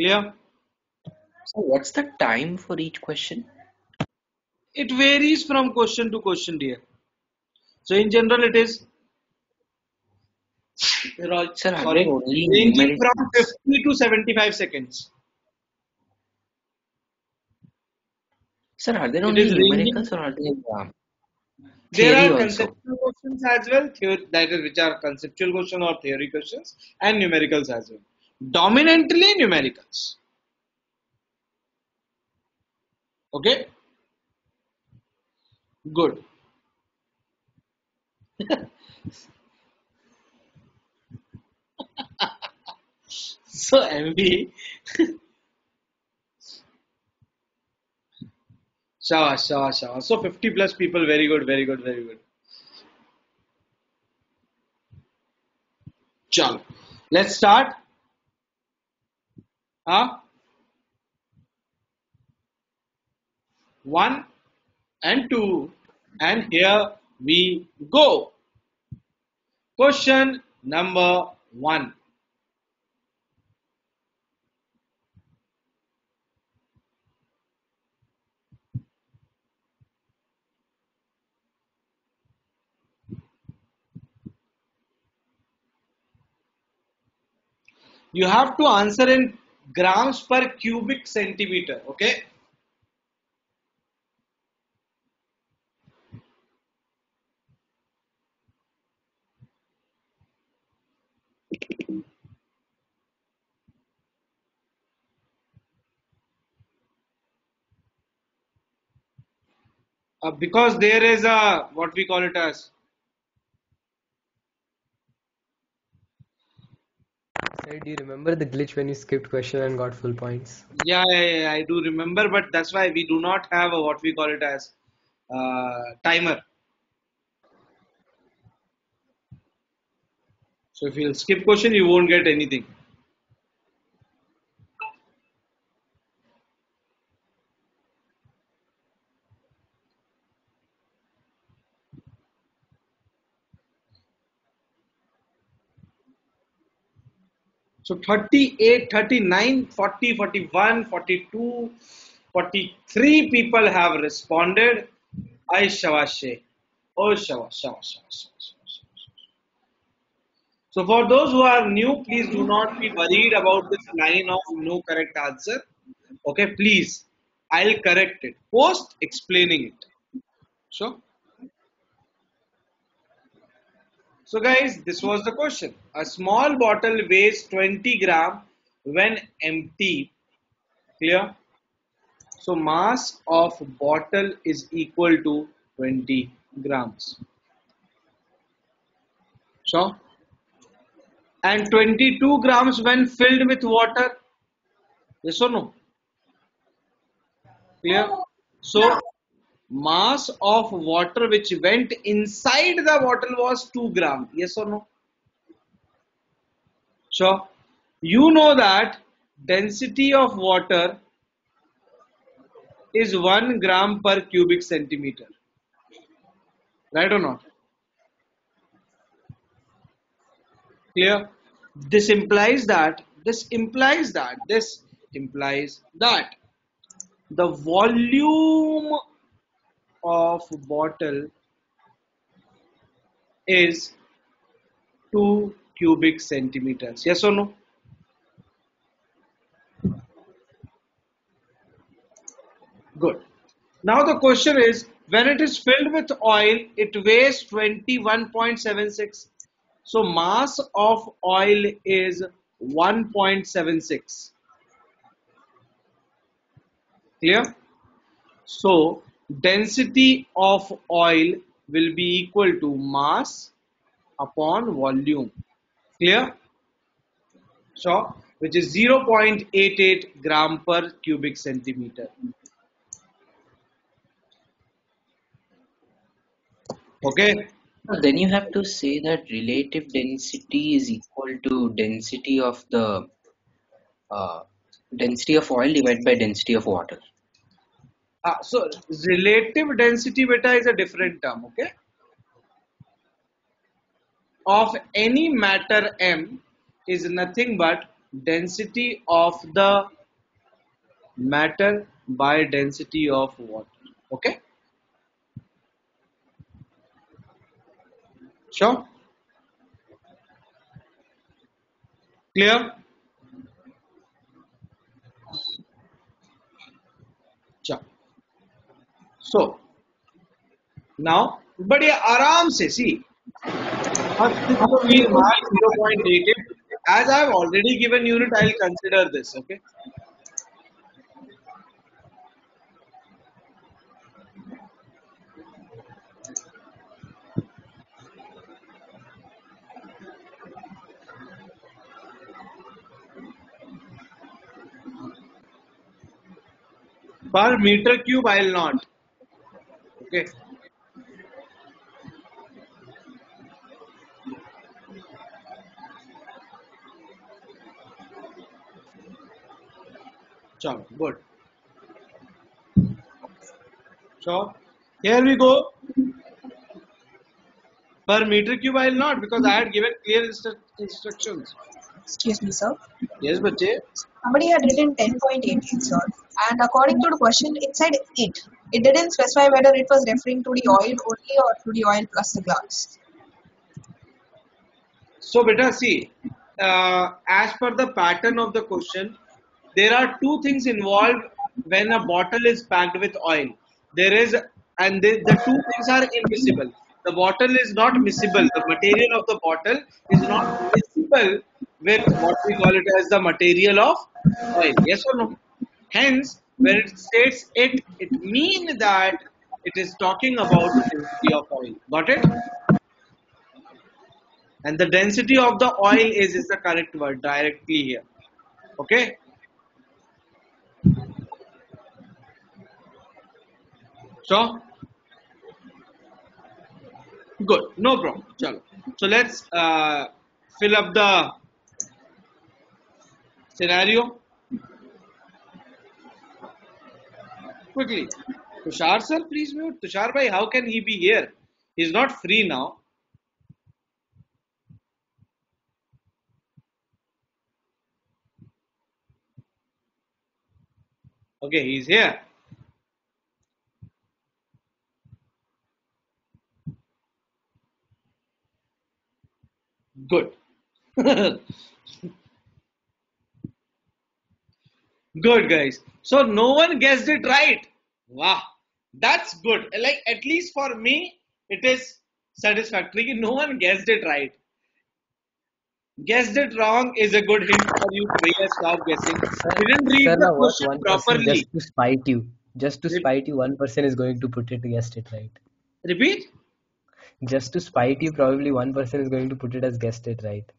Clear? So what's the time for each question? It varies from question to question, dear. So in general, it is Sir, sorry, ranging from 50 to 75 seconds. Sir, are there only numericals or are there uh, There are also? conceptual questions as well, theory, that is, which are conceptual questions or theory questions, and numericals as well. Dominantly numericals. Okay? Good. so, MB. Shabash, shabash, shabash. So 50 plus people, very good, very good, very good. Chalo. Let's start. Huh? One and two, and here we go. Question number one. You have to answer in grams per cubic centimeter, okay? Uh, because there is a what we call it as Sir, do you remember the glitch when you skipped question and got full points? yeah, yeah, yeah I do remember, but that's why we do not have a what we call it as uh, timer. So if you skip question, you won't get anything. So 38, 39, 40, 41, 42, 43 people have responded. I shavashe. Oh shabash, shabash, shabash, shabash. So for those who are new, please do not be worried about this line of no correct answer. Okay, please. I'll correct it. Post explaining it. Sure. So guys, this was the question. A small bottle weighs 20 gram when empty. Clear? So mass of bottle is equal to 20 grams. So, And 22 grams when filled with water. Yes or no? Clear? So mass of water which went inside the bottle was 2 gram. Yes or no? Sure. You know that density of water is 1 gram per cubic centimeter. Right or not? Clear? This implies that, this implies that, this implies that the volume of bottle is 2 cubic centimeters. Yes or no? Good. Now the question is when it is filled with oil, it weighs 21.76. So mass of oil is 1.76. Clear? So density of oil will be equal to mass upon volume. Clear? so Which is 0.88 gram per cubic centimeter. Okay. Then you have to say that relative density is equal to density of the uh, density of oil divided by density of water. Ah, so relative density beta is a different term, okay? Of any matter m is nothing but density of the matter by density of water. Okay? Sure? Clear? So now बड़े आराम से see as I already given unit I consider this okay पर metre cube I will not Okay. Chalo, good. So here we go. Per meter cube, I will not because I had given clear instru- instructions. Excuse me, sir. Yes, bache. Somebody had written 10.88, sir. And according to the question, it said it. It didn't specify whether it was referring to the oil only or to the oil plus the glass. So, beta, see, uh, as per the pattern of the question, there are two things involved when a bottle is packed with oil. There is, and the, the two things are invisible. The bottle is not miscible. The material of the bottle is not miscible with what we call it as the material of oil. Yes or no? Hence, when it states it, it means that it is talking about the density of oil. Got it? And the density of the oil is, is the correct word directly here. Okay? So, good, no problem. Chalo. So let's uh, fill up the scenario quickly. Tushar sir, please mute. Tushar bhai, how can he be here? He's not free now. Okay, he's here. Good. good, guys. So no one guessed it right. Wow, that's good. Like at least for me, it is satisfactory. No one guessed it right. Guessed it wrong is a good hint for you. Bhaiya, stop guessing. Didn't read Sir, the question one properly. just to spite you, just to Re- spite you, one person is going to put it guessed it right. Repeat. Just to spite you, probably one person is going to put it as guessed it right.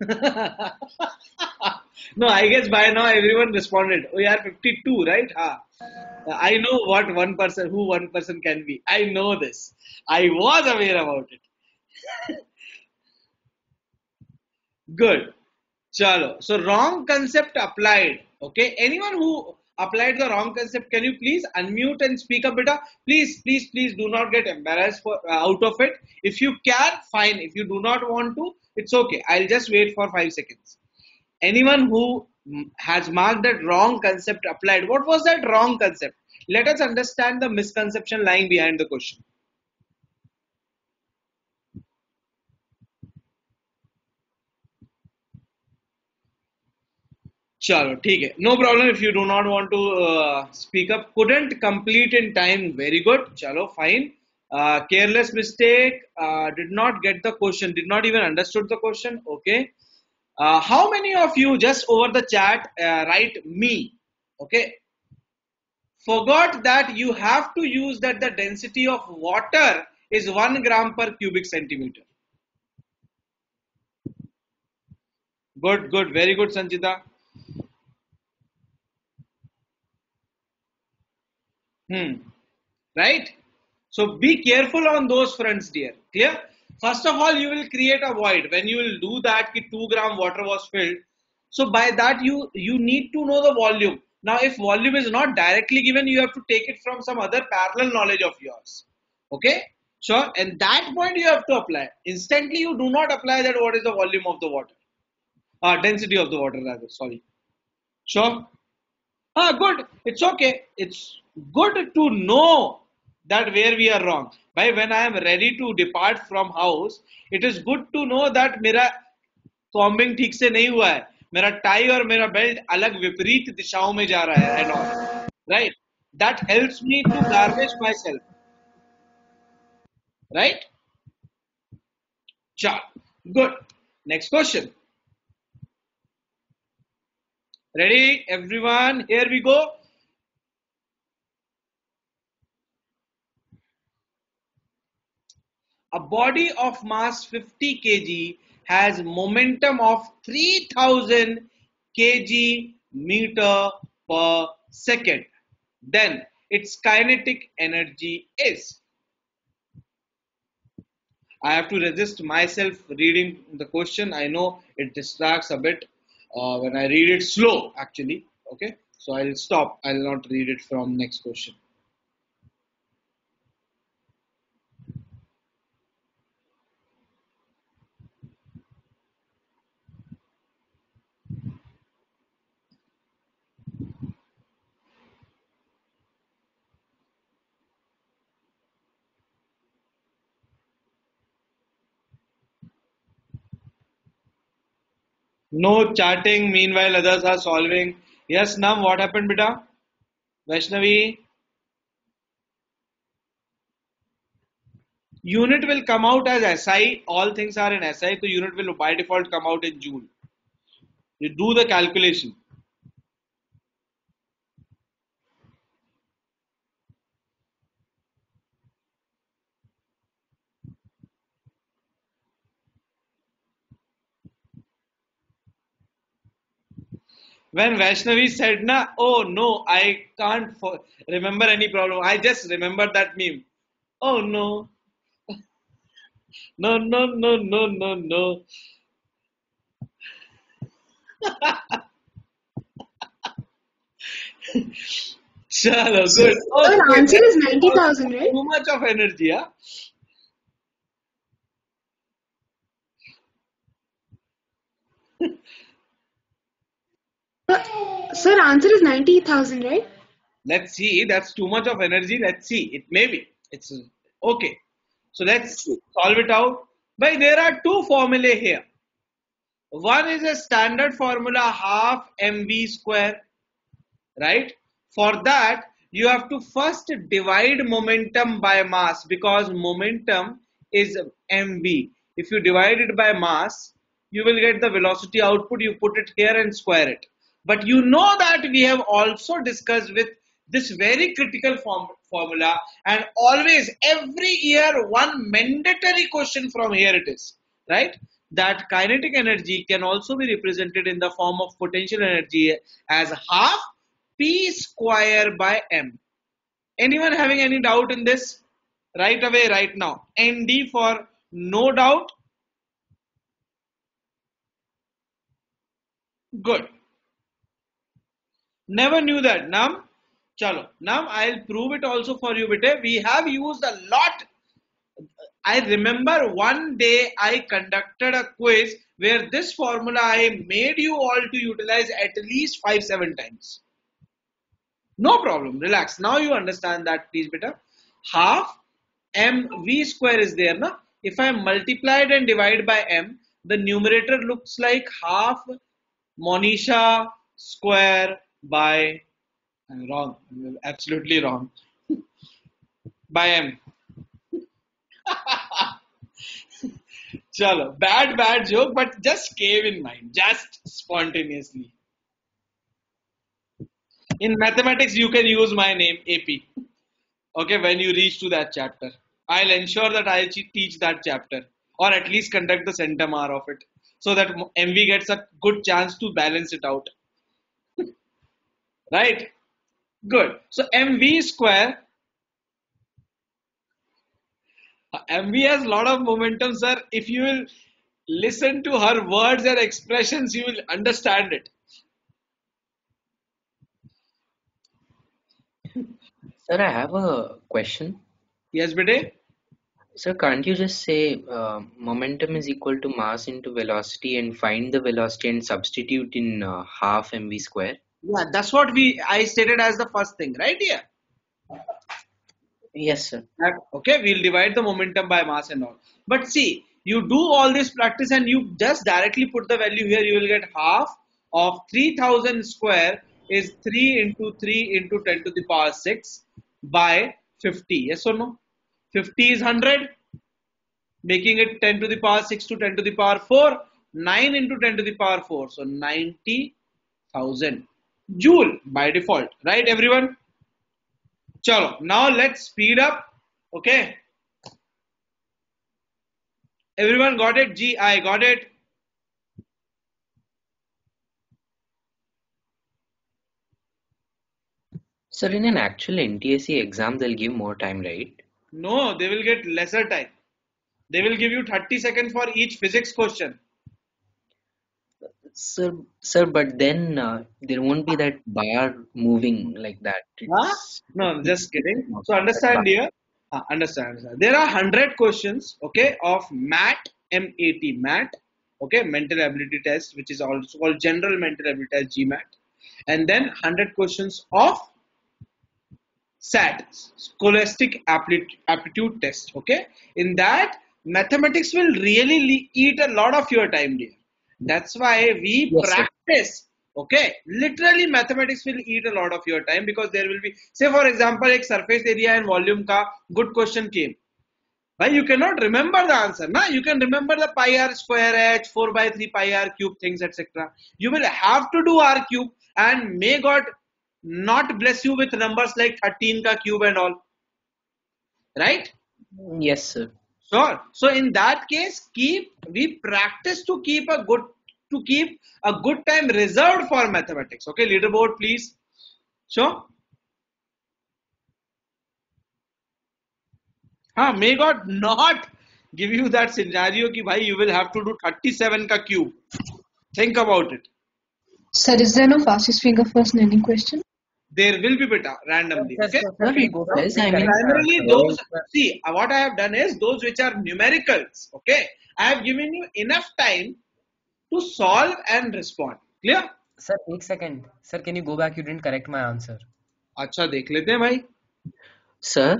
no, I guess by now everyone responded. We are 52, right? Ah. I know what one person, who one person can be. I know this. I was aware about it. Good. Chalo. So wrong concept applied. Okay. Anyone who applied the wrong concept, can you please unmute and speak a bit? Please, please, please do not get embarrassed for uh, out of it. If you can, fine. If you do not want to, it's okay. I'll just wait for five seconds Anyone who mm, has marked that wrong concept applied, what was that wrong concept? Let us understand the misconception lying behind the question. चलो ठीक है no problem if you do not want to speak up couldn't complete in time very good चलो fine uh, careless mistake uh, did not get the question did not even understood the question okay uh, how many of you just over the chat uh, write me okay forgot that you have to use that the density of water is 1 gram per cubic centimeter good good very good sanjita Hmm. Right? So be careful on those fronts, dear. Clear? First of all, you will create a void. When you will do that, ki 2 gram water was filled. So by that, you, you need to know the volume. Now, if volume is not directly given, you have to take it from some other parallel knowledge of yours. Okay? Sure. And that point you have to apply. Instantly, you do not apply that what is the volume of the water. Uh, density of the water rather. Sorry. Sure. Ah, good. It's okay. It's good to know that where we are wrong By when I am ready to depart from house, it is good to know that मेरा combing ठीक से नहीं हुआ है मेरा tie और मेरा belt अलग विपरीत दिशाओं में जा रहा है and all right that helps me to garnish my self right चल good next question ready everyone here we go A body of mass 50 kg has momentum of 3000 kg meter per second then its kinetic energy is I have to resist myself reading the question. I know it distracts a bit uh, when I read it slow, actually. Okay, so I'll stop. I'll not read it from next question. No chatting. Meanwhile, others are solving. Yes, Nam, what happened, beta? Vaishnavi? Unit will come out as SI. All things are in SI. So unit will by default come out in Joule. You do the calculation. When Vaishnavi said, "Na, oh no, I can't for- remember any problem. I just remember that meme. Oh no, no, no, no, no, no, no. Chalo, good. Sir, Okay, answer is 90,000, right? Too much of energy, huh? Uh, sir, answer is 90,000, right? Let's see. That's too much of energy. Let's see. It may be. It's okay. So let's solve it out. But there are two formulae here. One is a standard formula half mv square, right? For that, you have to first divide momentum by mass because momentum is mv. If you divide it by mass, you will get the velocity output. You put it here and square it. But you know that we have also discussed with this very critical form, formula and always every year one mandatory question from here it is right? That kinetic energy can also be represented in the form of potential energy as half p square by m. Anyone having any doubt in this? Right away right now. Nd for no doubt. Good never knew that. Nam chalo. Now i'll prove it also for you bete we have used a lot. I remember one day i conducted a quiz where this formula i made you all to utilize at least 5 7 times. No problem. Relax. Now you understand that please beta half m v square is there na? If i multiplied and divide by m the numerator looks like half monisha square by I'm wrong. I'm absolutely wrong. By m. Chalo bad bad joke but just came in mind. Just spontaneously. In mathematics you can use my name ap okay when you reach to that chapter. I'll ensure that i'll teach that chapter or at least conduct the centimar of it so that mv gets a good chance to balance it out right? Good. So mv square mv has a lot of momentum sir. If you will listen to her words and expressions you will understand it. Sir, I have a question. yes bete Sir, can't you just say uh, momentum is equal to mass into velocity and find the velocity and substitute in uh, half mv square? Yeah, that's what we I stated as the first thing, right here. Yes, sir. That- okay, we'll divide the momentum by mass and all. But see, you do all this practice and you just directly put the value here, you will get half of 3000 square is 3 into 3 into 10 to the power 6 by 50. Yes or no? 50 is 100, making it 10 to the power 6 to 10 to the power 4. 9 into 10 to the power 4. So 90,000 joule by default. Right, everyone? Chalo, now let's speed up. Okay. Everyone got it? G, I got it. Sir, in an actual NTSE exam, they'll give more time, right? No, they will get lesser time. They will give you 30 seconds for each physics question. Sir, sir, but then uh, there won't be that bar moving like that. Huh? No, just kidding. So understand here. Uh, understand, understand. There are 100 questions, okay, of MAT, M-A-T, MAT, okay, mental ability test, which is also called general mental ability test, GMAT. And then 100 questions of SAT, Scholastic Aptitude Test. Okay, in that mathematics will really eat a lot of your time, dear. That's why we Yes, sir. practice. Okay, literally mathematics will eat a lot of your time because there will be, say for example, एक surface area and volume का good question came. But you cannot remember the answer. Na? You can remember the pi r square h, 4 by 3 pi r cube things, etc. You will have to do r cube and may God not bless you with numbers like 13 ka cube and all. Right? Yes, sir. Sure. So in that case, keep we practice to keep a good to keep a good time reserved for mathematics. Okay, leaderboard, please. Sure. Ha, may God not give you that scenario ki bhai you will have to do 37 ka cube. Think about it. Sir, is there no fastest finger first in any question? There will be beta randomly. Sir, Okay. sir, sir, we go back Yes, to I mean, correct Primarily answer. those see uh, what I have done is those which are numericals. Okay. I have given you enough time to solve and respond. Clear? Sir, एक second. Sir, can you go back? You didn't correct my answer. अच्छा देख लेते हैं भाई Sir,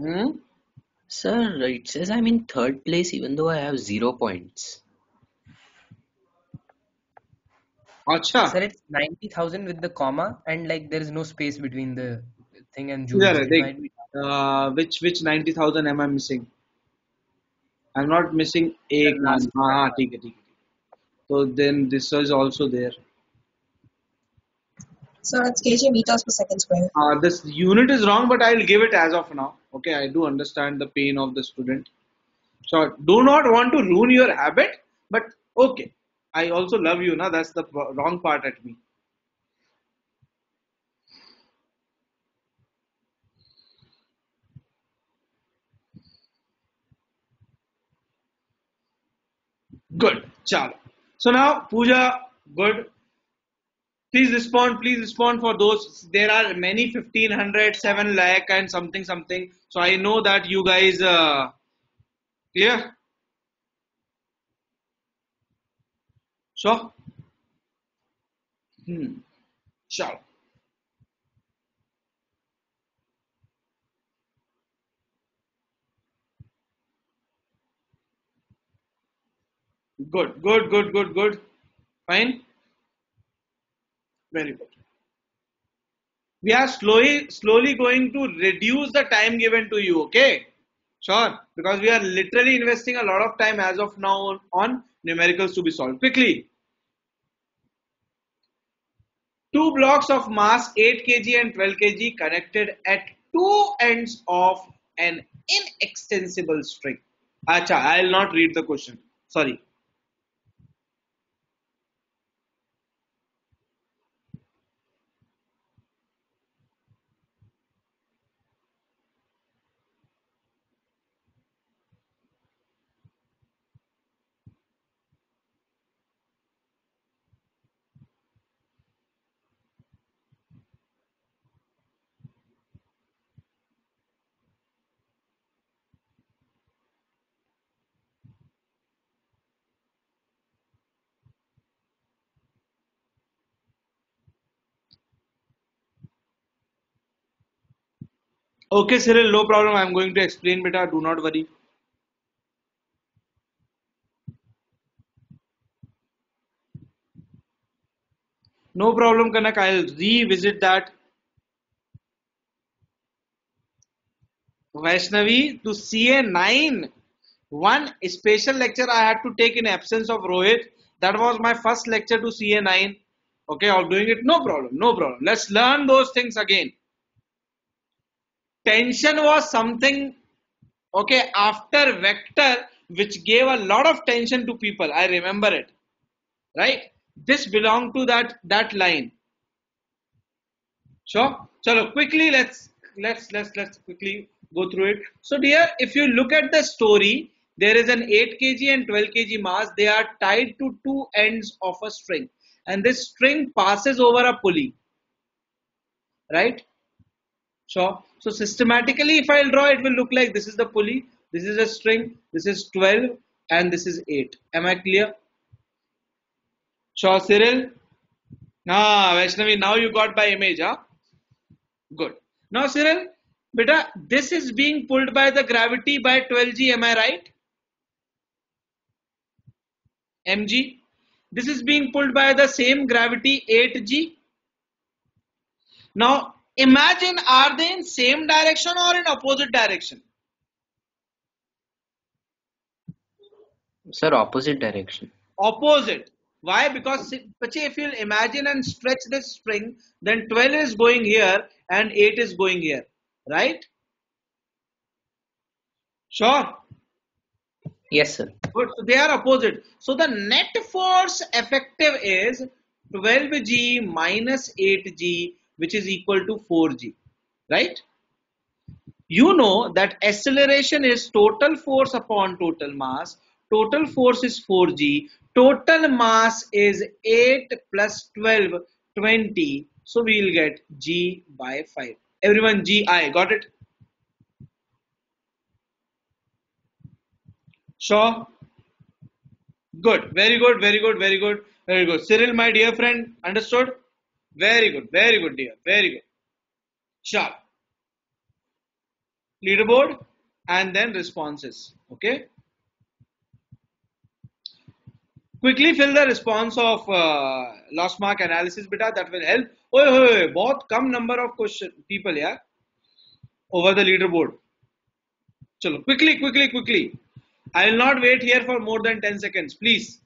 hmm sir, it says I'm in third place even though I have zero points. Acha. Sir, it's 90,000 with the comma and like there is no space between the thing and joule. Yeah, like, uh, which which 90,000 am I missing? I'm not missing a. Ah, okay, okay. So then this is also there. So it's kg meters per second square. Uh, this unit is wrong, but I'll give it as of now. Okay, I do understand the pain of the student. So do not want to ruin your habit, but okay, I also love you na? That's the wrong part at me. Good. Chalo. So now Pooja good. Please respond please respond for those. There are many 1500 7 lakh and something something. So i know that you guys uh, clear sure hmm good good good good good. Fine. Very good. We are slowly slowly going to reduce the time given to you okay? Sure. Because we are literally investing a lot of time as of now on numericals to be solved. Quickly two blocks of mass 8 kg and 12 kg connected at two ends of an inextensible string. Acha i'll not read the question. Sorry Okay, Cyril, no problem. I'm going to explain beta. Do not worry. No problem, Kanak. I'll revisit that. Vaishnavi to CA9. One special lecture I had to take in absence of Rohit. That was my first lecture to CA9. Okay, I'm doing it. No problem. No problem. Let's learn those things again. Tension was something, okay, after vector, which gave a lot of tension to people. I remember it. Right? This belonged to that that line. Sure. So quickly let's let's let's let's quickly go through it. So dear, if you look at the story, there is an 8 kg and 12 kg mass. They are tied to two ends of a string, and this string passes over a pulley. Right? So systematically, if I'll draw, it will look like this is the pulley, this is a string, this is 12, and this is 8. Am I clear? Sure, Cyril. Ah, Vaishnavi, now you got by image, huh? Good. Now, Cyril, beta, this is being pulled by the gravity by 12g, am I right? mg. This is being pulled by the same gravity 8g. Now, imagine are they in same direction or in opposite direction? Sir, opposite direction. Opposite. Why? Because if you imagine and stretch this string, then 12 is going here and 8 is going here. Right? Sure. Yes, sir. but they are opposite. So the net force effective is 12g minus 8g, which is equal to 4g. Right? You know that acceleration is total force upon total mass. Total force is 4g. Total mass is 8 plus 12, 20. So we will get g by 5. Everyone gi, got it? Sure. Good. Very good. Very good. Very good. Very good. Cyril, my dear friend, understood? Very good. Very good, dear. Very good. Sure. Leaderboard and then responses. Okay. Quickly fill the response of uh, lost mark analysis beta that will help. Oh, oh, oh, बहुत कम number of question people yeah over the leaderboard. Chalo, quickly, quickly, quickly. I will not wait here for more than 10 seconds, please.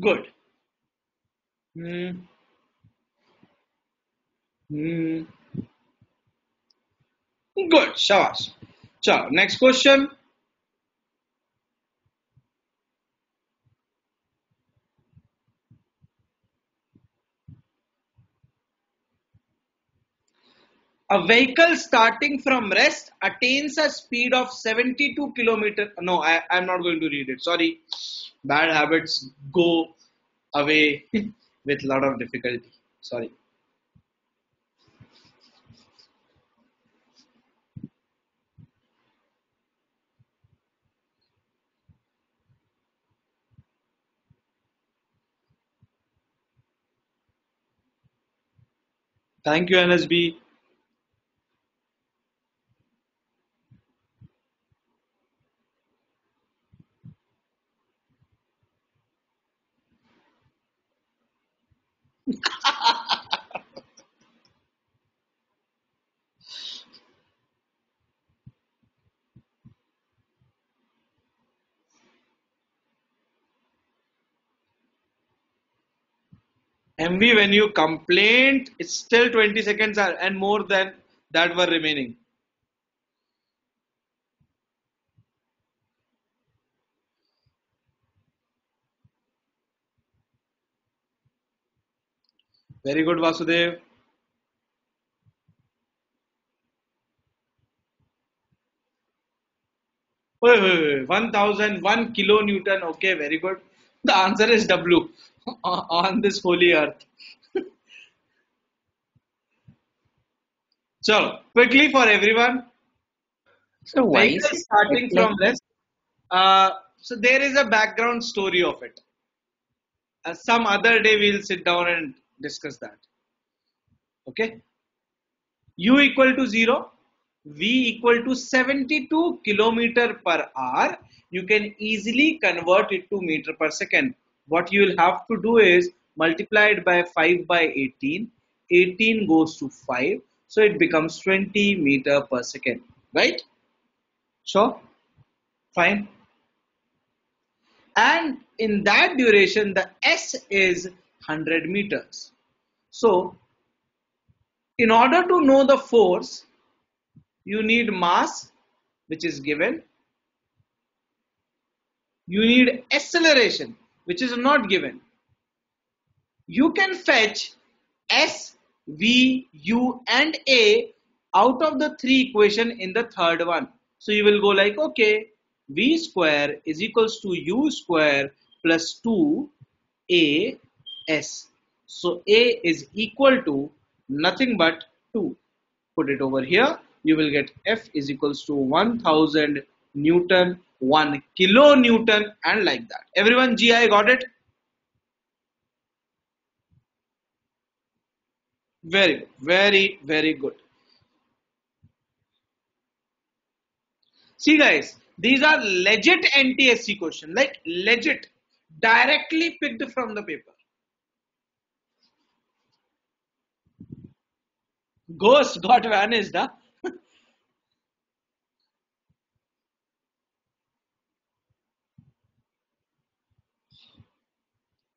Good. Hmm. Hmm. Good. Shabash. Chalo. Next question. A vehicle starting from rest attains a speed of 72 kilometer. No, I, I'm not going to read it. Sorry. Bad habits go away with a lot of difficulty. Sorry. Thank you, NSB. MV, when you complained, it's still 20 seconds and more than that were remaining. Very good, Vasudev. Wait. 1001 kilonewton. Okay, very good. The answer is W on this holy earth. so, quickly for everyone. So why is starting from rest. Uh, so there is a background story of it. Uh, some other day we'll sit down and discuss that. Okay. U equal to 0, V equal to 72 kilometer per hour. You can easily convert it to meter per second. What you will have to do is multiply it by 5 by 18. 18 goes to 5. So it becomes 20 meter per second. Right? Sure? Fine. And in that duration, the S is 100 meters. So, in order to know the force, you need mass, which is given. You need acceleration, which is not given. You can fetch S, V, U, and A out of the three equation in the third one. So you will go like, okay, V square is equals to U square plus 2 A S. So A is equal to nothing but 2. Put it over here. You will get F is equals to 1000 Newton, 1 kilonewton and like that. Everyone GI got it? Very good. Very, very good. See guys, these are legit NTSE question, like legit, directly picked from the paper. Ghost got vanished, huh?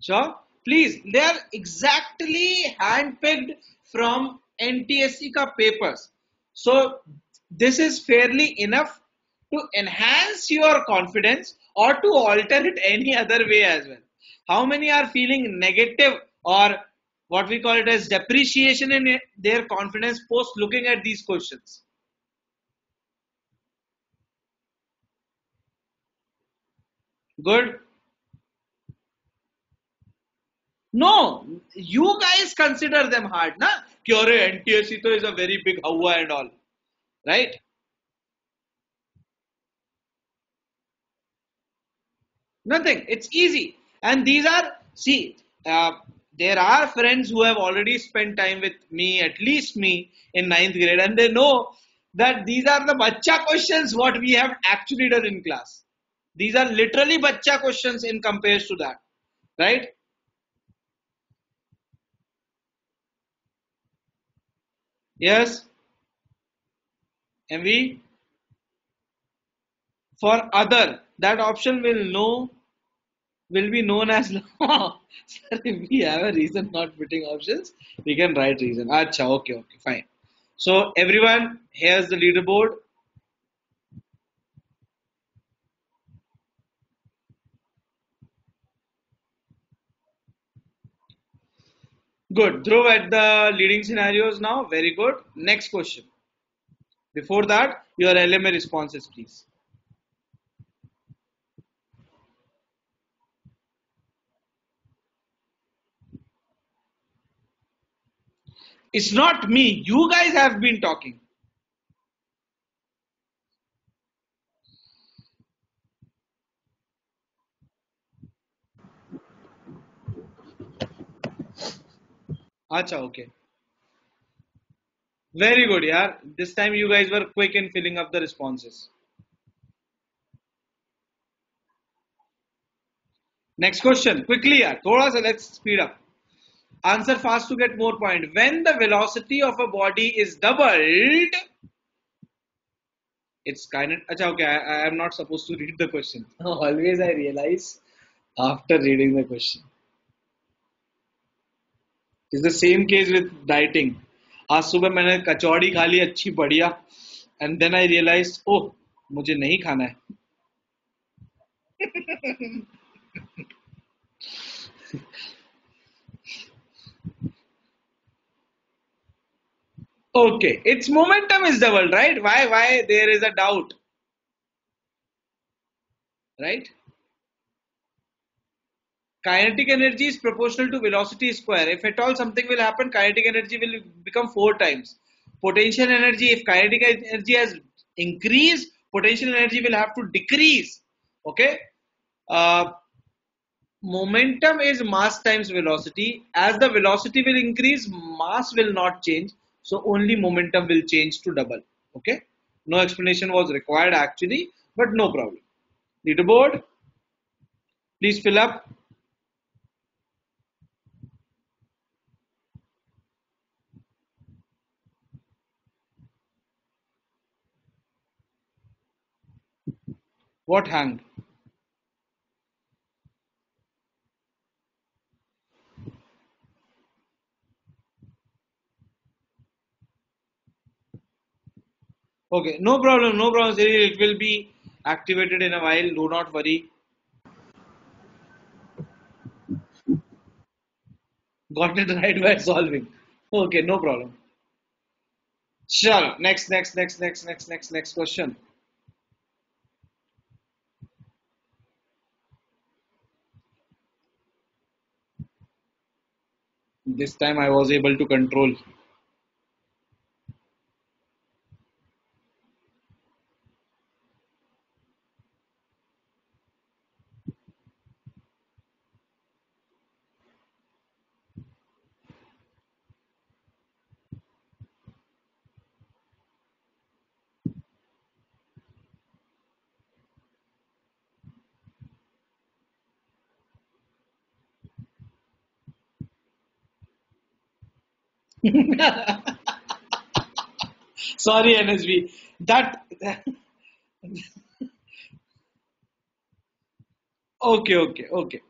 Sure. Please, they are exactly handpicked from NTSE ka papers. So this is fairly enough to enhance your confidence or to alter it any other way as well. How many are feeling negative or what we call it as depreciation in their confidence post looking at these questions? Good. No, you guys consider them hard, na? Kyore NTSE is a very big hawa and all, right? Nothing. It's easy. And these are, see, uh, there are friends who have already spent time with me, at least me, in ninth grade, and they know that these are the bacha questions what we have actually done in class. These are literally bacha questions in compares to that, right? Yes. MV for other that option will know will be known as. Sir, if we have a reason not putting options, we can write reason. Acha, okay, okay, fine. So everyone, here's the leaderboard. Good. Dhruv at the leading scenarios now. Very good. Next question. Before that, your LMA responses, please. It's not me. You guys have been talking. Acha, okay. Very good, yeah. This time you guys were quick in filling up the responses. Next question, quickly, yeah. Thoda let's speed up. Answer fast to get more point. When the velocity of a body is doubled, it's kind of. Acha, okay, I am not supposed to read the question. Always I realize after reading the question. Is the same case with dieting आज सुबह मैंने कचौड़ी खा ली, अच्छी, बढ़िया। And then I realise oh मुझे नहीं खाना है. Okay it's momentum is the world right why why there is a doubt right kinetic energy is proportional to velocity square. If at all something will happen, kinetic energy will become four times. Potential energy, if kinetic energy has increased, potential energy will have to decrease. Okay. Uh, momentum is mass times velocity. As the velocity will increase, mass will not change. So only momentum will change to double. Okay. No explanation was required actually, but no problem. Leaderboard, please fill up. What hanged? Okay, no problem, no problem. It will be activated in a while. Do not worry. Got it right by solving. Okay, no problem. Sure. Next, next, next, next, next, next, next question. This time I was able to control. Sorry, NSB. That. okay, okay, okay.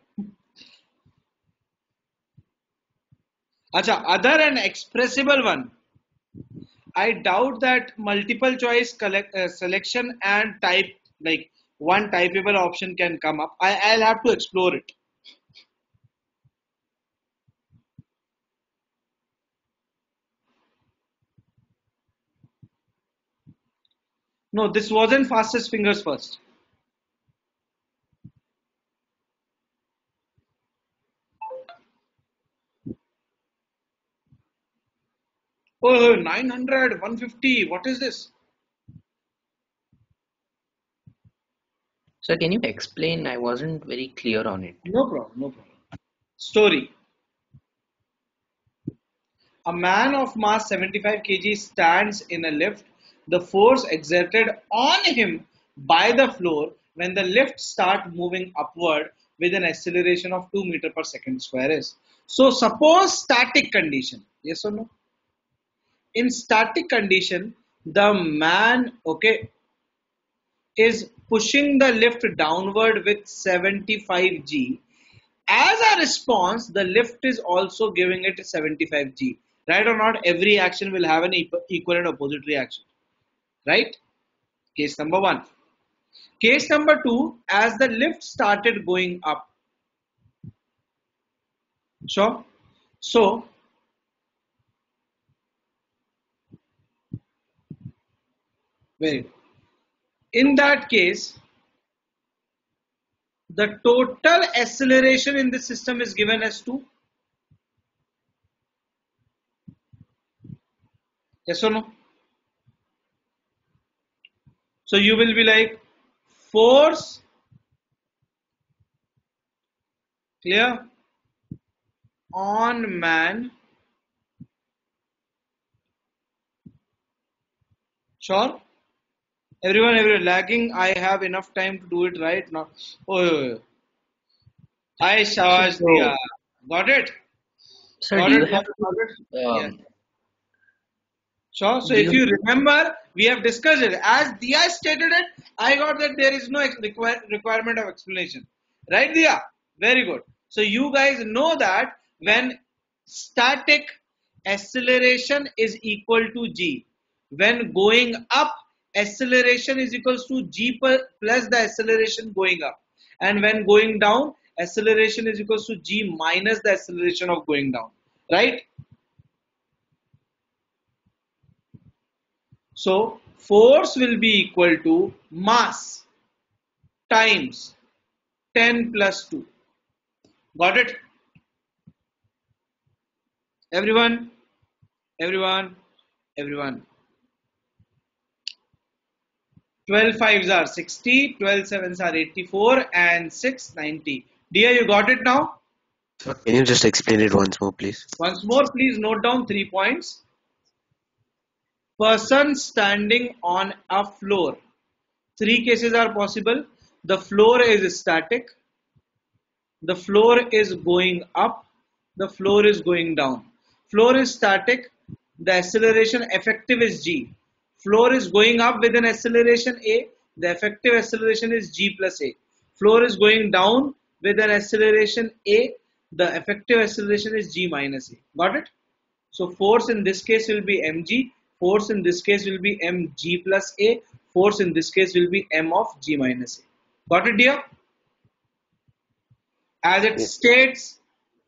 Acha, other and expressible one. I doubt that multiple choice collect, uh, selection and type like one typeable option can come up. I, I'll have to explore it. No, this wasn't fastest fingers first. Oh, 900, 150. What is this? Sir, can you explain? I wasn't very clear on it. No problem, no problem. Story. A man of mass 75 kg stands in a lift. The force exerted on him by the floor when the lift start moving upward with an acceleration of 2 meter per second square is. So suppose static condition. Yes or no? In static condition, the man, okay, is pushing the lift downward with 75 G. As a response, the lift is also giving it 75 G. Right or not? Every action will have an equal and opposite reaction. Right? Case number one. Case number two, as the lift started going up. Sure. So, very good. In that case, the total acceleration in the system is given as 2. Yes or no? So you will be like force clear on man sure? Everyone everyone lagging i have enough time to do it right now. Oh hi Diya. got it? Sir, got it, got it, got it? Sure. So if you- remember, we have discussed it. As Diya stated it, I got that there is no require, requirement of explanation. Right, Diya? Very good. So you guys know that when static acceleration is equal to g, when going up, acceleration is equals to g per, plus the acceleration going up. And when going down, acceleration is equals to g minus the acceleration of going down. Right? So force will be equal to mass times 10 plus 2. Got it? Everyone? Everyone? Everyone? 12 fives are 60, 12 sevens are 84, and 6 90. Dear, you got it now? Can you just explain it once more, please? Once more, please note down three points. Person standing on a floor. Three cases are possible. The floor is static. The floor is going up. The floor is going down. Floor is static. The acceleration effective is g. Floor is going up with an acceleration a. The effective acceleration is g plus a. Floor is going down with an acceleration a. The effective acceleration is g minus a. Got it? So force in this case will be mg. Force in this case will be mg plus a. Force in this case will be m of g minus a. Got it, dear? As it Yes. states,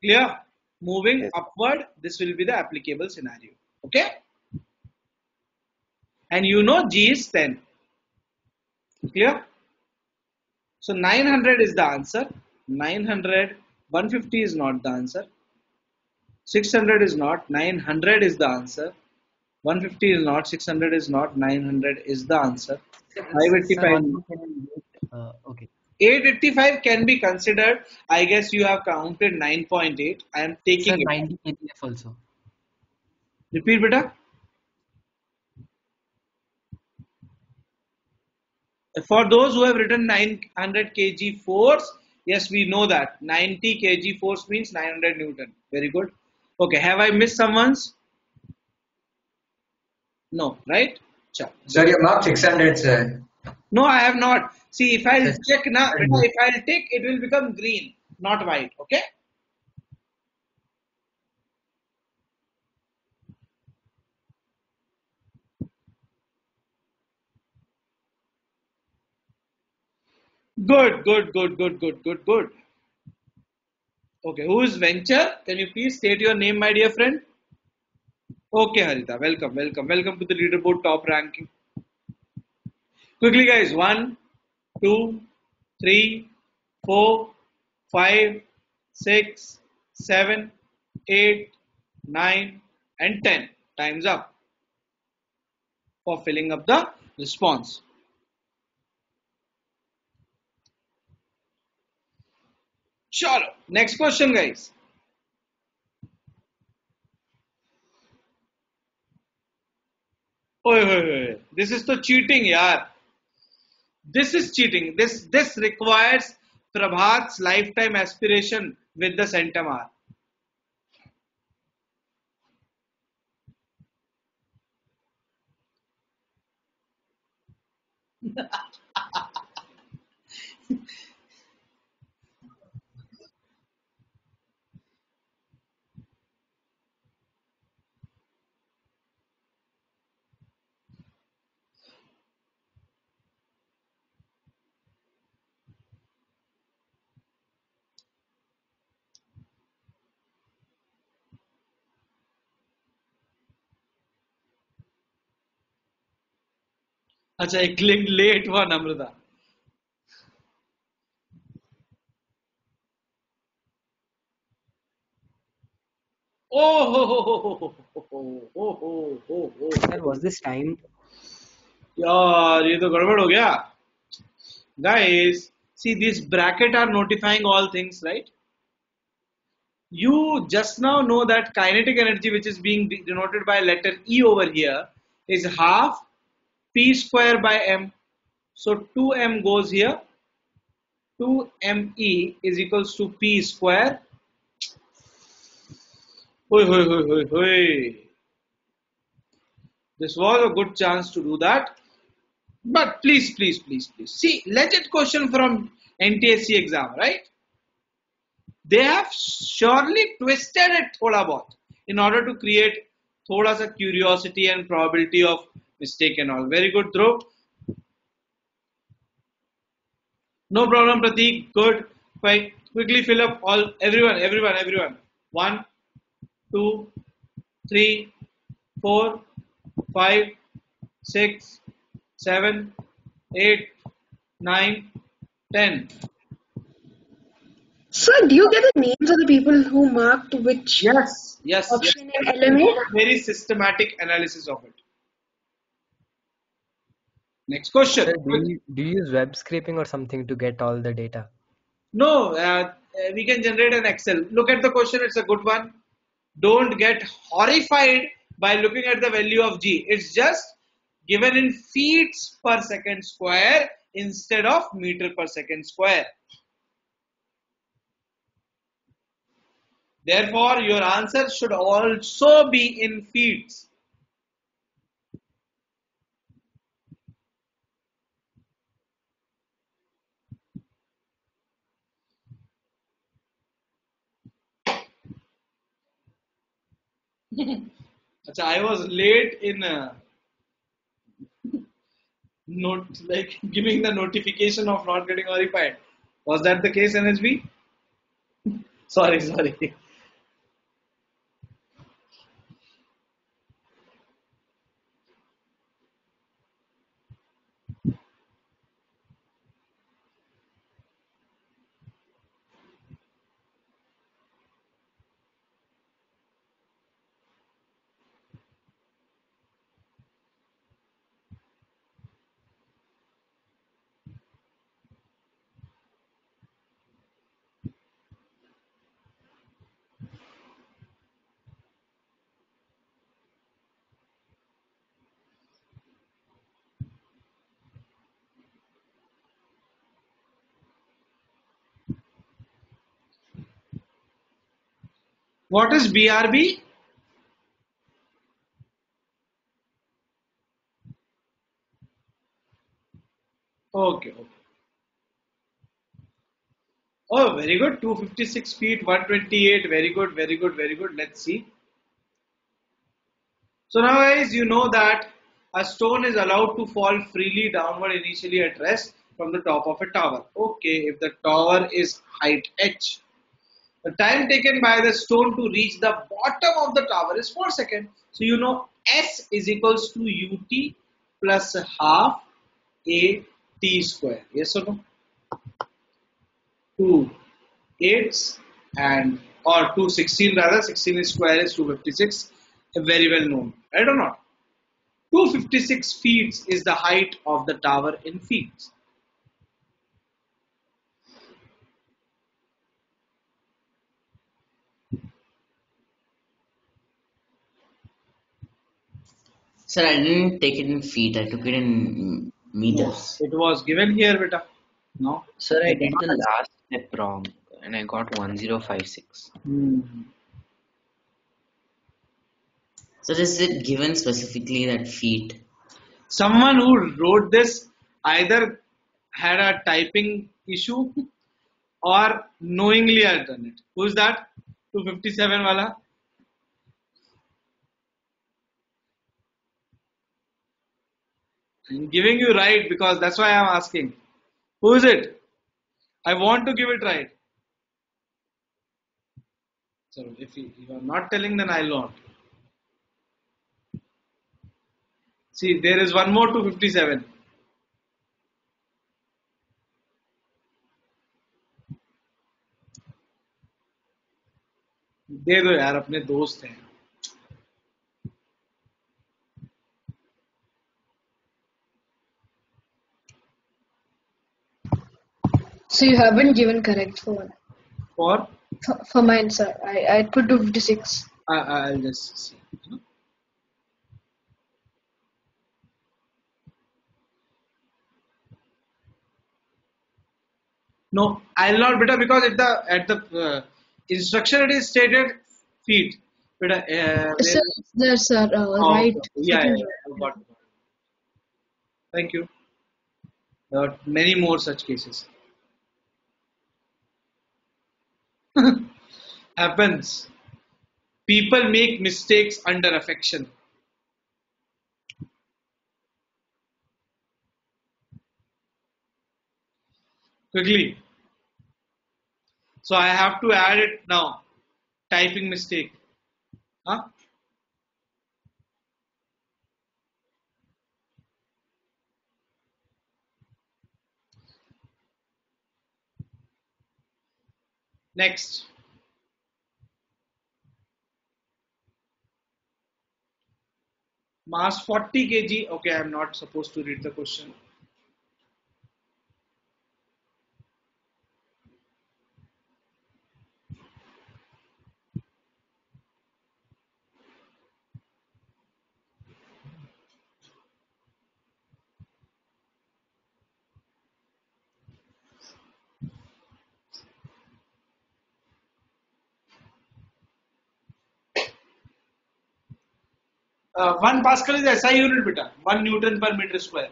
clear? Moving Yes. upward, this will be the applicable scenario. Okay? And you know G is 10. Clear? So 900 is the answer. 900, 150 is not the answer. 600 is not. 900 is the answer. 150 is not. 600 is not. 900 is the answer. Sir, 585. can Uh, okay. 885 can be considered. I guess you have counted 9.8. I am Sir, taking it. 90 kgf also. Repeat, beta. For those who have written 900 kg force, yes, we know that 90 kg force means 900 Newton. Very good. Okay, have I missed someone's? No, right? Sure. Sir, you marked 600, sir. No, I have not. See, if I'll check now, if I'll tick, it will become green, not white. Okay. Good, good, good, good, good, good, good. Okay, who is Venture? Can you please state your name, my dear friend? Okay, Harita, welcome, welcome, welcome to the leaderboard top ranking. Quickly, guys. One, two, three, four, five, six, seven, eight, nine, and ten. Time's up for filling up the response. Sure. Next question, guys. This is तो cheating यार this is cheating this this requires Prabhat lifetime aspiration with the centum are Ha ha. अच्छा I clicked late one, Amrita. Oh, oh, oh, oh, oh, oh, Sir, was this timed? यार ये तो गड़बड़ हो गया guys see this bracket are notifying all things right you just now know that kinetic energy which is being denoted by letter e over here is half p square by m so 2m goes here 2me is equals to p square Hoi, hoi, hoi, hoi, hoi. This was a good chance to do that. But please, please, please, please. See, legit question from NTSE exam, right? They have surely twisted it thoda bahut in order to create thoda sa curiosity and probability of mistake and all. Very good, Dhruv. No problem, Prateek. Good. Quick, quickly fill up all, everyone, everyone, everyone. One, two, three, four, five, six, seven, eight, nine, ten. Sir, do you get the names of the people who marked which Yes, yes, yes. option in LMA? Very systematic analysis of it. Next question. Sir, do you, do you use web scraping or something to get all the data? No, uh, uh, we can generate an Excel. Look at the question, it's a good one. Don't get horrified by looking at the value of G. It's just given in feet per second square instead of meter per second square. Therefore, your answer should also be in feet. Acha, I was late in uh, not like giving the notification of not getting verified. Was that the case, NSB? sorry, sorry. What is BRB? Okay, okay. Oh, very good. 256 feet, 128. Very good, very good, very good. Let's see. So now guys, you know that a stone is allowed to fall freely downward initially at rest from the top of a tower. Okay, if the tower is height h. The time taken by the stone to reach the bottom of the tower is 4 seconds. So you know S is equals to ut plus half a t square. Yes or no? 2 8s and or 2 16 rather 16 is square is 256 very well known right or not 256 feet is the height of the tower in feet Sir, I didn't take it in feet. I took it in meters. it was given here beta no Sir, I did the last step wrong and I got 1056. Hmm. So is it given specifically that feet? someone who wrote this either had a typing issue or knowingly had done it who's that 257 wala I'm giving you right because that's why I'm asking. Who is it? I want to give it right. So if you, you are not telling, then I'll not. See, there is one more 257. दे दो यार अपने दोस्त हैं So you haven't given correct for one. for For, for mine, sir. I, I put 256. I, I'll just see. No, I'll not beta because at the at the uh, instruction it is stated feet. Beta, uh, Sir, it's there, sir. Uh, Oh, right. Yeah, yeah, yeah. right. Got it. Thank you. There are many more such cases. Happens. People make mistakes under affection. Quickly. So I have to add it now. Typing mistake. Huh? Next. Mass 40 kg. Okay, I'm not supposed to read the question. One pascal is ऐसा unit बेटा one newton per metre square.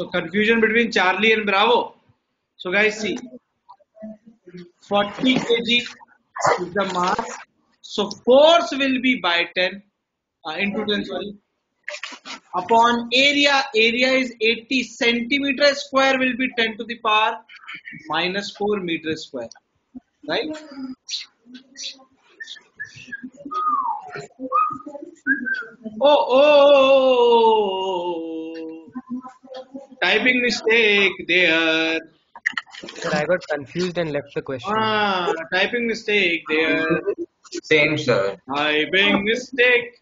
So confusion between Charlie and Bravo. So guys, see, 40 kg is the mass. So force will be by 10 uh, into 10, sorry. Upon area, area is 80 centimeter square will be 10 to the power minus 4 meter square, right? Oh, oh, typing mistake there. Sir, I got confused and left the question. Ah, typing mistake there. Same, sir. Typing mistake.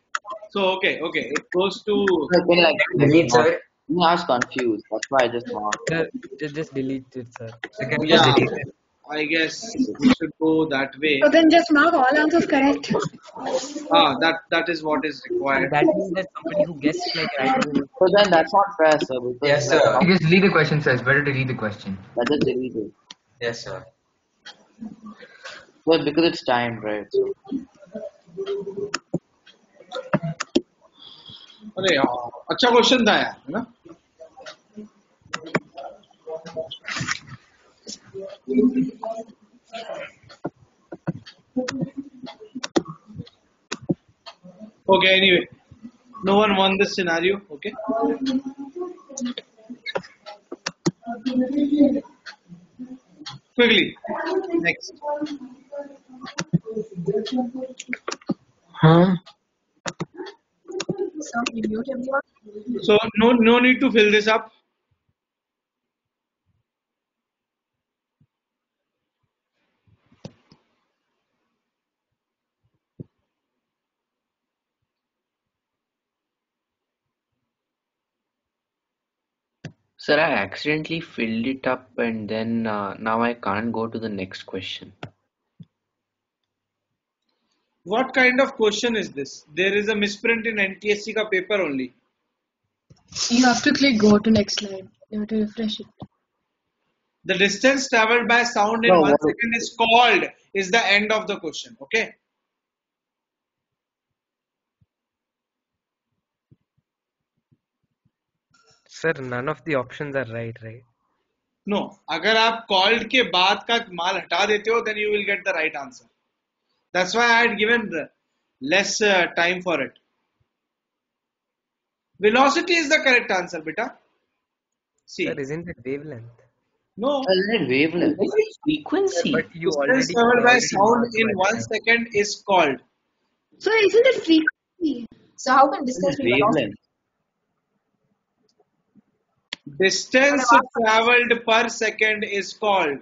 So okay, okay, it goes to I feel like Delete, sir. I was confused. That's why I just marked. Sir, just delete it, sir. So can we yeah. just delete it? I guess we should go that way. So then just mark all answers correct. Ah, that that is what is required. That means that somebody who guessed like right away. So then that's not fair, sir. Because Yes, like, sir. You just delete the question, sir. It's better to read the question. That just delete it. Yes, sir. Well, because it's timed, right? So, अरे यार अच्छा question था यार है ना Okay, anyway, no one won this scenario. Okay. Quickly, next. Huh? So we mute everyone. So no no need to fill this up. Sir, I accidentally filled it up and then uh, now I can't go to the next question. What kind of question is this? There is a misprint in NTSE ka paper only. You have to click go to next slide. You have to refresh it. The distance traveled by sound in No, one what- second is called is the end of the question. Okay. Sir, none of the options are right, right? No. अगर आप called के बाद का माल हटा देते हो then you will get the right answer. That's why I had given the less uh, time for it. Velocity is the correct answer, beta. See, Sir, isn't it wavelength? no. well, let wavelength. Frequency. But you Distance already. traveled by already sound marked in that one time. second is called. So isn't it frequency? So how can distance be velocity? Wavelength. Distance traveled per second is called.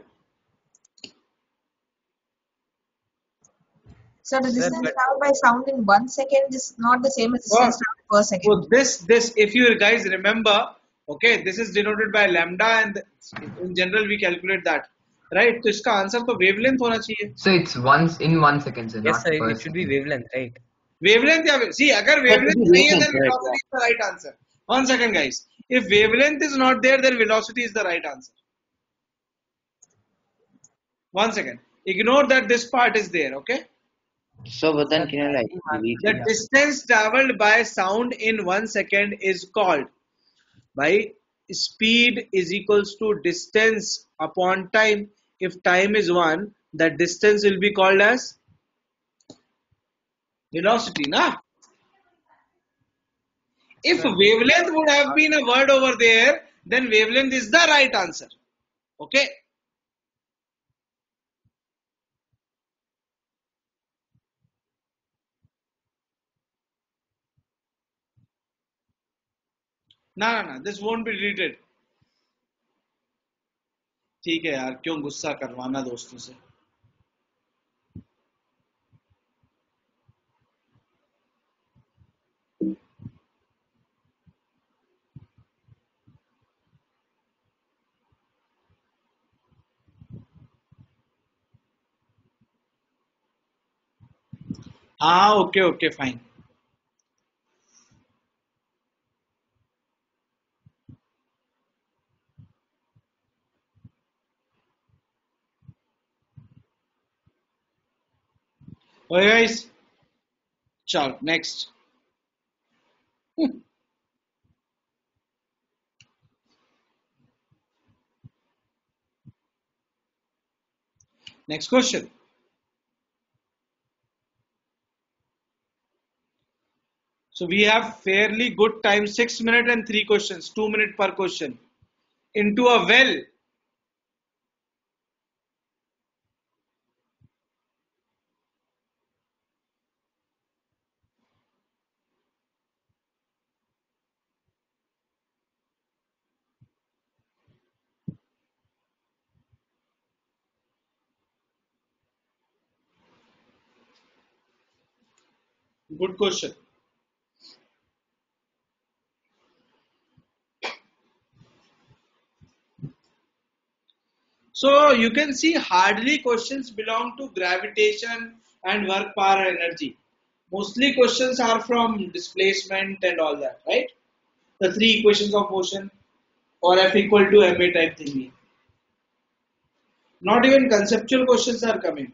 So the Sir, distance but- traveled by sound in one second is not the same as distance traveled per second. So this this if you guys remember, okay, this is denoted by lambda and in general we calculate that, right? तो इसका answer तो wavelength होना चाहिए. So it's once in one second, sir. Yes, not sir, per it should be second. wavelength, right? Wavelength या see अगर wavelength be नहीं है then wavelength, right, velocity is the right answer. One second guys. If wavelength is not there, then velocity is the right answer. One second. Ignore that this part is there, okay? So, but then can you like The distance traveled by sound in one second is called. by speed is equals to distance upon time if time is 1 that distance will be called as velocity na if wavelength would have been a word over there then wavelength is the right answer okay ना ना ना this won't be deleted ठीक है यार क्यों गुस्सा करवाना दोस्तों से हाँ okay okay fine okay guys चल next next question So we have fairly good time, six minutes and three questions, two minute per question. Into a well, good question. So you can see hardly questions belong to gravitation and work power energy. Mostly questions are from displacement and all that, right? The three equations of motion or F equal to ma type thingy. Not even conceptual questions are coming.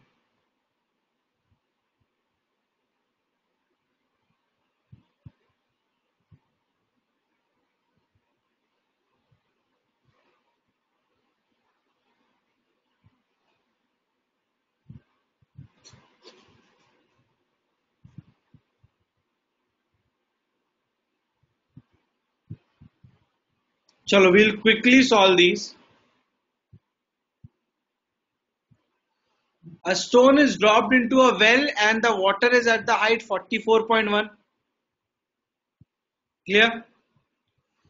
Chalo, we'll quickly solve these. A stone is dropped into a well and the water is at the height 44.1. Clear?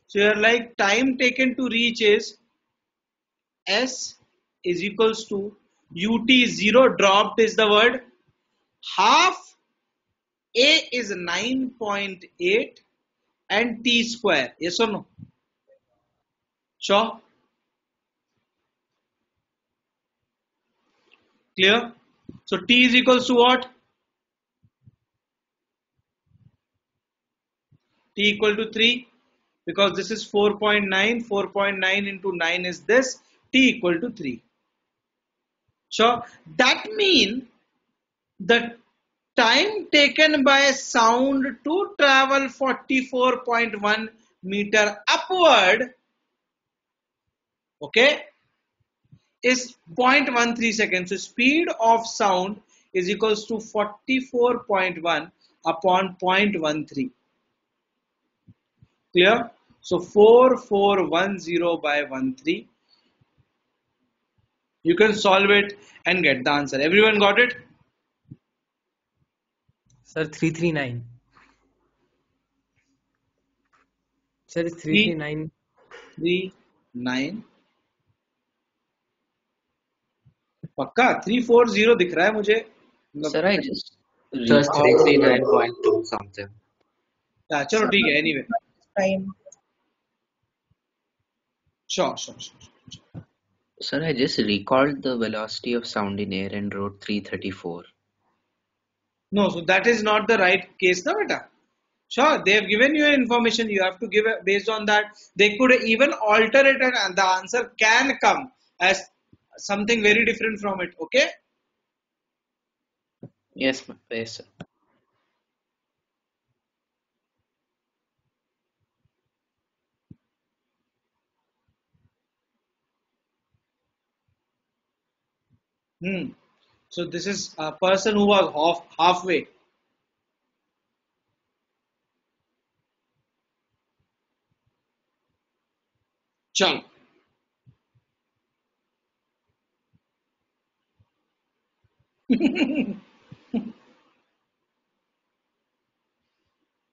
So you're like time taken to reach is S is equals to UT 0 dropped is the word half A is 9.8 and T square. Yes or no? Sure. Clear? So T is equals to what? T equal to 3 because this is 4.9. 4.9 into 9 is this. T equal to 3. Sure. That mean the time taken by sound to travel 44.1 meter upward okay is 0.13 seconds so speed of sound is equals to 44.1 upon 0.13 clear? So 4410 by 13 you can solve it and get the answer. Everyone got it? Sir, 339. Sir, it's 339. 3 9 पक्का 340 दिख रहा है मुझे मतलब Sir, I just So recall it's 339.2 something. हाँ, चलो ठीक है anyway Prime. Sure sure sure Sir, I just recalled the velocity of sound in air and wrote 334. No, so that is not the right case, na beta. Sure, they have given you information. You have to give it based on that. They could even alter it, and- and the answer can come as something very different from it okay yes yes sir. Hmm. So this is a person who was half halfway. Chal.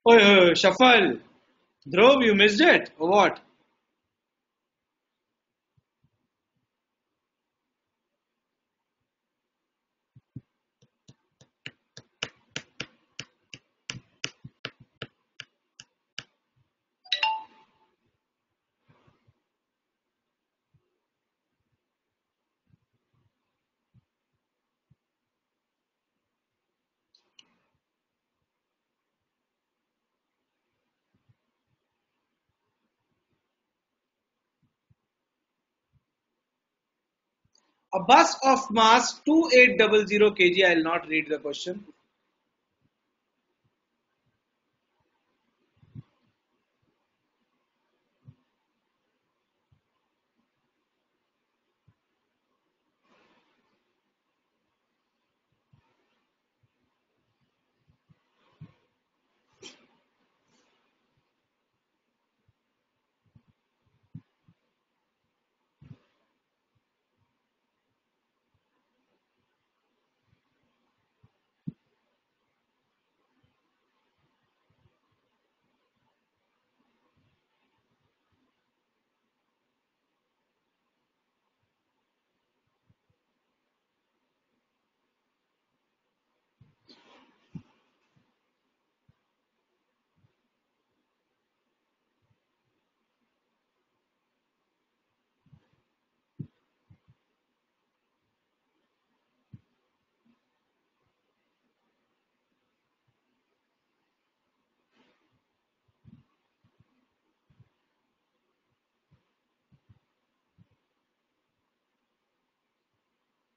Oh, shuffle. Dhruv, you missed it or what? A bus of mass 2800 kg. I will not read the question.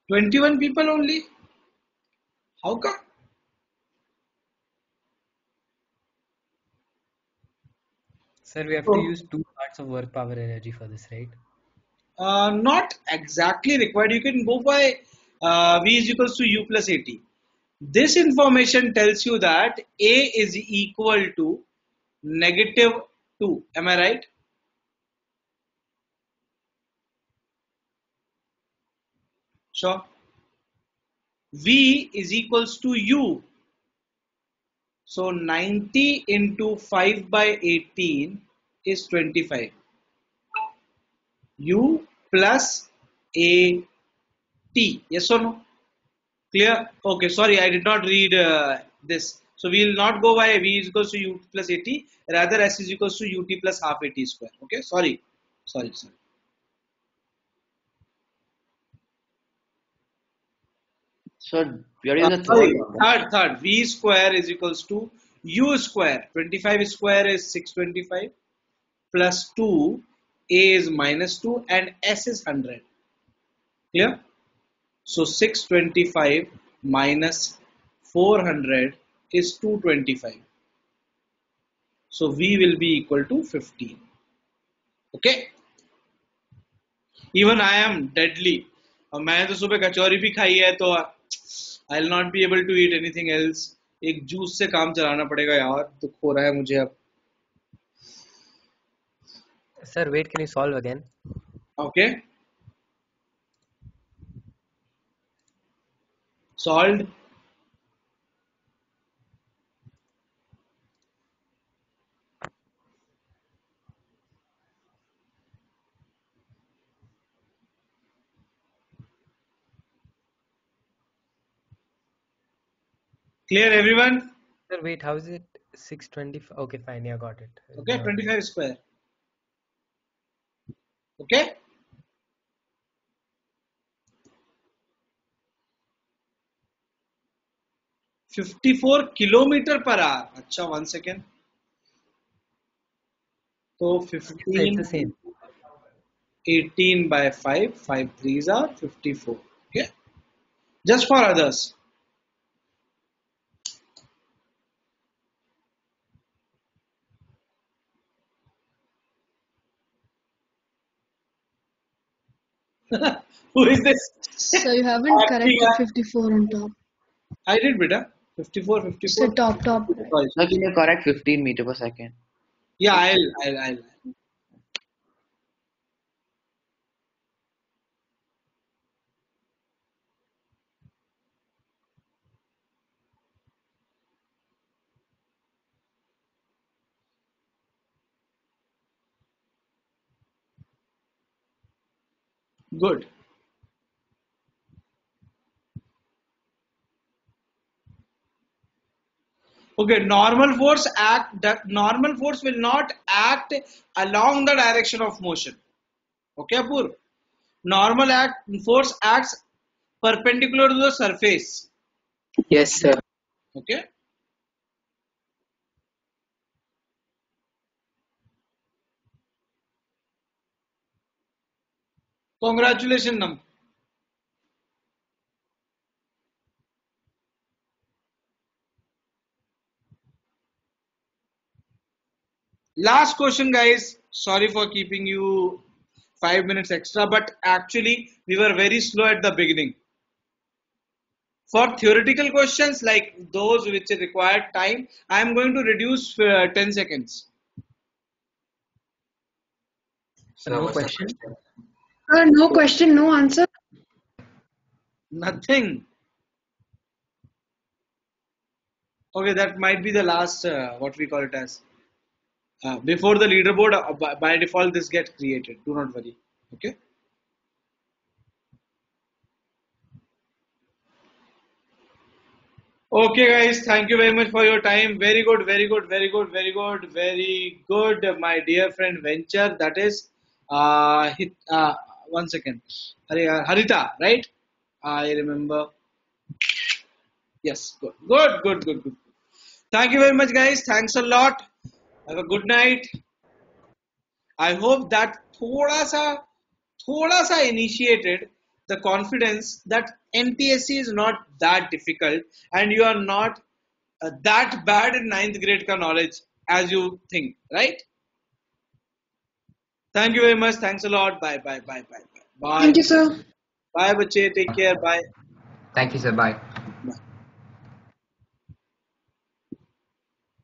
Twenty-one people only. How come? Sir, we have Oh. to use two parts of work power energy for this, right? Uh, not exactly required. You can go by uh, V is equals to U plus AT. This information tells you that A is equal to negative 2. Am I right? Sure. V is equals to U. So 90 into 5 by 18 is 25. U plus A T. Yes or no? Clear? Okay, sorry, I did not read uh, this. So we will not go by V is equals to U plus AT, rather S is equals to UT plus half AT square. Okay, sorry, sorry, sorry. So we are in the Uh, sorry, third one. third, third. V square is equals to U square. 25 square is 625 plus 2, A is minus 2 and S is 100. Clear? So 625 minus 400 is 225. So V will be equal to 15. Okay? Even I am deadly. और मैंने तो सुबह कचौरी भी खाई है तो I will not be able to eat anything else एक juice से काम चलाना पड़ेगा यार। दुख हो रहा है मुझे अब। Sir wait can you solve again okay solve clear everyone Sir, wait, how is it 625? Okay, fine, yeah, got it. okay Got it. 25 square okay fifty four kilometre per hour अच्छा वन सेकेंड तो Sir, it's the fifteen same. 18 by 5 5 threes are 54 okay just for Who is this? So you haven't Happy corrected 54 on top. I did, beta. 54, 54. So top, top. Sorry. Sir, can you correct 15 meter per second? Yeah, I'll, I'll, I'll. Good. Okay, normal force act. That normal force will not act along the direction of motion. Okay, Apur. Normal act force acts perpendicular to the surface. Yes, sir. Okay. Congratulations, Nam. Last question, guys. Sorry for keeping you five minutes extra, but actually, we were very slow at the beginning. For theoretical questions like those which require time, I am going to reduce uh, 10 seconds. So No question. Uh, no question, no answer. Nothing. Okay, that might be the last, uh, what we call it as. Uh, before the leaderboard, uh, by, default, this gets created. Do not worry. Okay. Okay, guys, thank you very much for your time. Very good, very good, very good, very good, very good, my dear friend Venture. That is, uh, hit, uh, one second. Uh, Harita, right? I remember. Yes, good. Good, good, good, good. Thank you very much, guys. Thanks a lot. Have a good night. I hope that thoda sa, thoda sa initiated the confidence that NTSE is not that difficult and you are not uh, that bad in ninth grade ka knowledge as you think, right? Thank you very much. Thanks a lot. Bye, bye, bye, bye, bye. Bye. Thank you, sir. Bye, bache. Take care. Bye. Thank you, sir. Bye.